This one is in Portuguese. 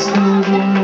Jesus.